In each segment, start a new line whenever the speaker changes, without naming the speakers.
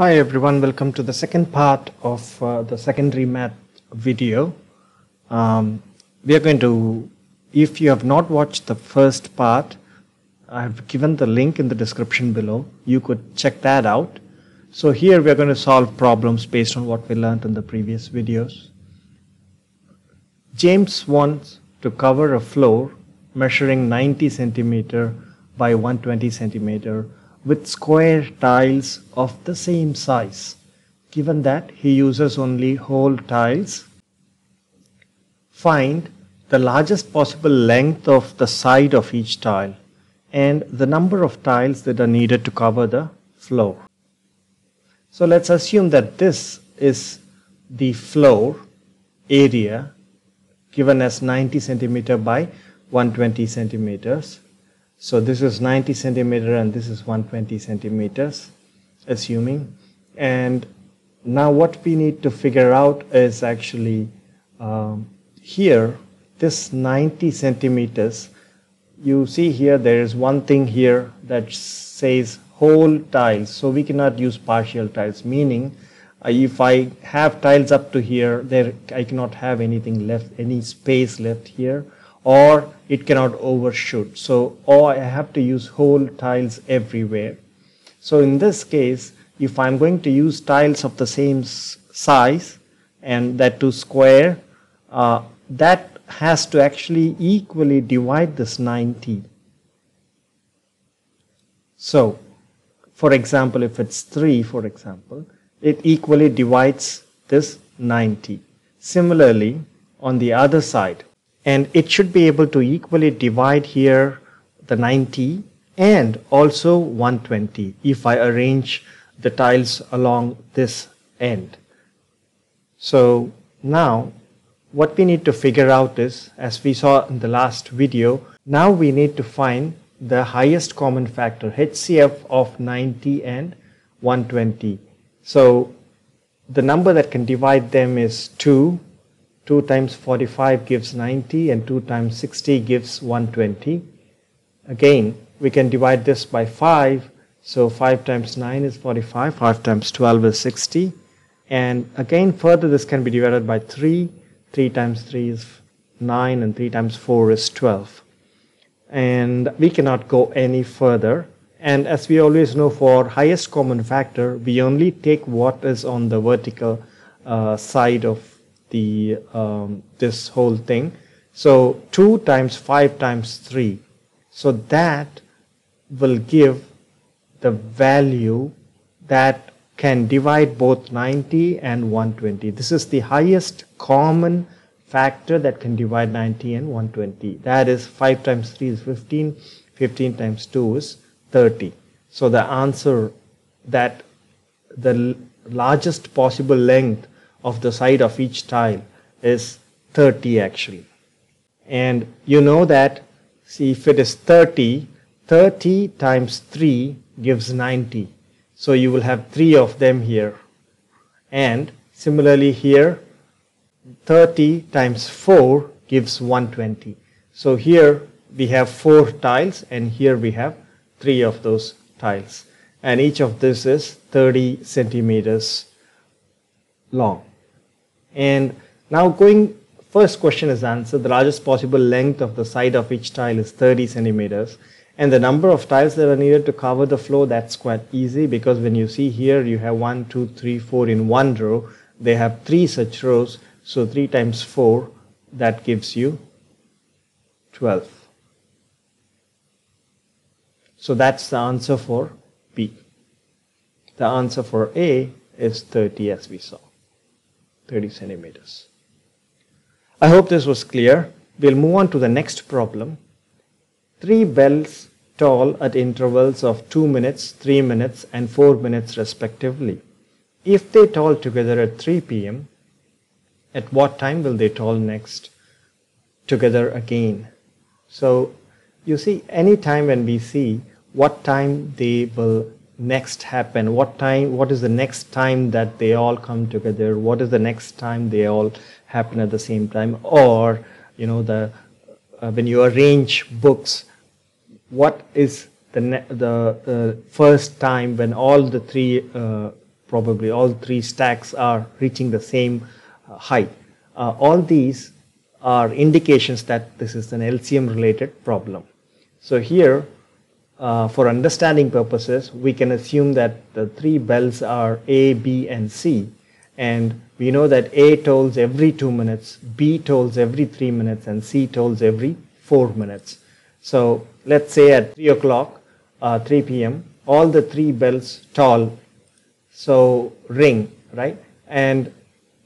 Hi everyone, welcome to the second part of uh, the secondary math video. Um, we are going to, if you have not watched the first part, I have given the link in the description below. You could check that out. So here we are going to solve problems based on what we learned in the previous videos. James wants to cover a floor measuring 90 centimeter by 120 centimeter with square tiles of the same size. Given that he uses only whole tiles, find the largest possible length of the side of each tile and the number of tiles that are needed to cover the floor. So let's assume that this is the floor area given as 90 centimeter by 120 centimeters so this is 90 centimeter and this is 120 centimeters, assuming. And now what we need to figure out is actually um, here, this 90 centimeters, you see here there is one thing here that says whole tiles. So we cannot use partial tiles, meaning uh, if I have tiles up to here, there I cannot have anything left, any space left here or it cannot overshoot. So, or I have to use whole tiles everywhere. So in this case, if I'm going to use tiles of the same size and that to square, uh, that has to actually equally divide this 90. So, for example, if it's 3, for example, it equally divides this 90. Similarly, on the other side, and it should be able to equally divide here the 90 and also 120 if I arrange the tiles along this end. So now what we need to figure out is as we saw in the last video now we need to find the highest common factor HCF of 90 and 120. So the number that can divide them is 2 2 times 45 gives 90 and 2 times 60 gives 120. Again, we can divide this by 5. So 5 times 9 is 45, 5 times 12 is 60. And again, further this can be divided by 3. 3 times 3 is 9 and 3 times 4 is 12. And we cannot go any further. And as we always know for highest common factor, we only take what is on the vertical uh, side of the um, this whole thing. So 2 times 5 times 3. So that will give the value that can divide both 90 and 120. This is the highest common factor that can divide 90 and 120. That is 5 times 3 is 15, 15 times 2 is 30. So the answer that the largest possible length of the side of each tile is 30 actually. And you know that, see if it is 30, 30 times 3 gives 90. So you will have 3 of them here. And similarly here, 30 times 4 gives 120. So here we have 4 tiles and here we have 3 of those tiles. And each of this is 30 centimeters long. And now going, first question is answered. The largest possible length of the side of each tile is 30 centimeters. And the number of tiles that are needed to cover the floor, that's quite easy because when you see here, you have one, two, three, four in one row. They have three such rows. So 3 times 4, that gives you 12. So that's the answer for B. The answer for A is 30 as we saw. 30 centimeters. I hope this was clear. We'll move on to the next problem. Three bells toll at intervals of 2 minutes, 3 minutes and 4 minutes respectively. If they toll together at 3 pm, at what time will they toll next together again? So you see any time when we see what time they will next happen what time what is the next time that they all come together what is the next time they all happen at the same time or you know the uh, when you arrange books what is the the uh, first time when all the three uh, probably all three stacks are reaching the same uh, height. Uh, all these are indications that this is an LCM related problem. So here, uh, for understanding purposes, we can assume that the three bells are A, B, and C. And we know that A tolls every two minutes, B tolls every three minutes, and C tolls every four minutes. So let's say at 3 o'clock, uh, 3 p.m., all the three bells toll, so ring, right? And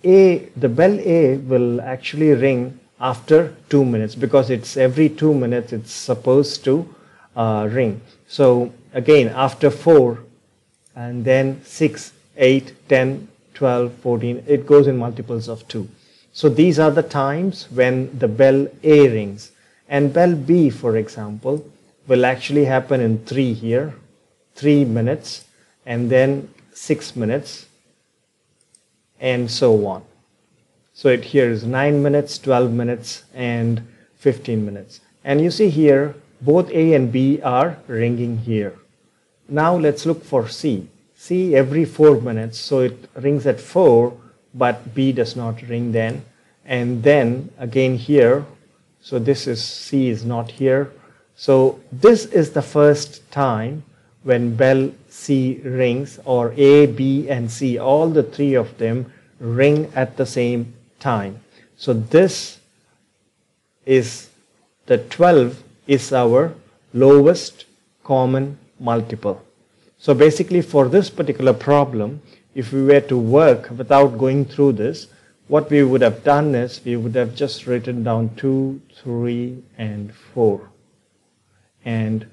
A, the bell A will actually ring after two minutes because it's every two minutes it's supposed to uh, ring. So again, after four, and then six, eight, 10, 12, 14, it goes in multiples of two. So these are the times when the bell A rings. And bell B, for example, will actually happen in 3 here, 3 minutes, and then 6 minutes, and so on. So it here is 9 minutes, 12 minutes, and 15 minutes. And you see here, both A and B are ringing here. Now let's look for C. C every 4 minutes, so it rings at 4, but B does not ring then. And then again here, so this is C is not here. So this is the first time when bell C rings or A, B and C, all the three of them ring at the same time. So this is the 12 is our lowest common multiple. So basically for this particular problem, if we were to work without going through this, what we would have done is we would have just written down 2, 3, and 4. And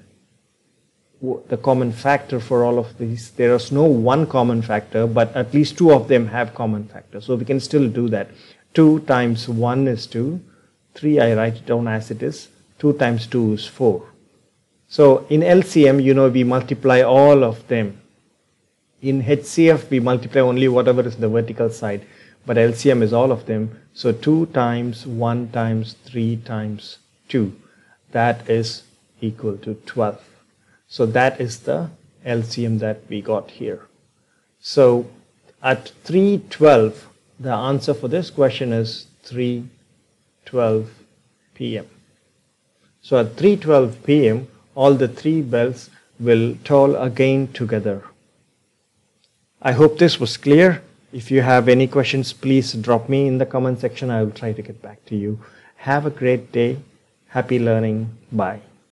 the common factor for all of these, there is no one common factor, but at least two of them have common factor. So we can still do that. 2 times 1 is 2. 3 I write it down as it is. 2 times 2 is 4. So in LCM, you know, we multiply all of them. In HCF, we multiply only whatever is the vertical side but LCM is all of them. So 2 times 1 times 3 times 2, that is equal to 12. So that is the LCM that we got here. So at 312, the answer for this question is 312 p.m. So at 312 p.m., all the three bells will toll again together. I hope this was clear. If you have any questions, please drop me in the comment section. I will try to get back to you. Have a great day. Happy learning. Bye.